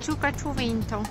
ciuca ciuvento